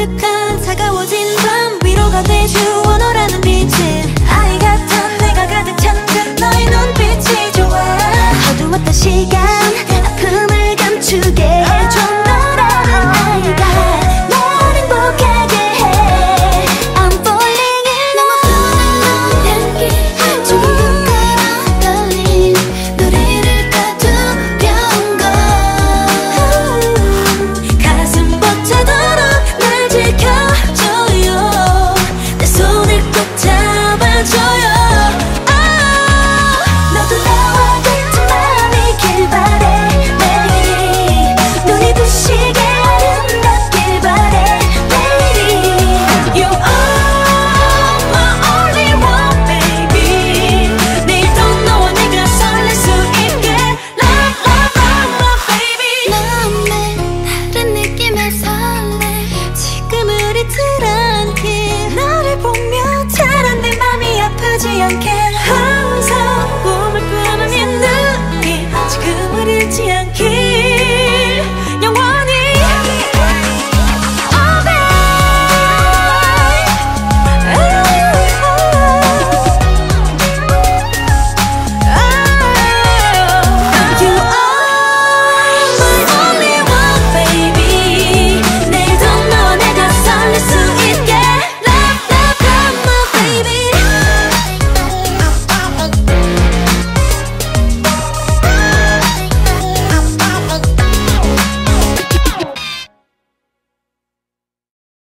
가득한 차가워진 밤 위로가 돼주 원어라는 빛이 아이 같아 내가 가득 찬듯 너의 눈빛이 좋아 어두웠던 시간 되지 않게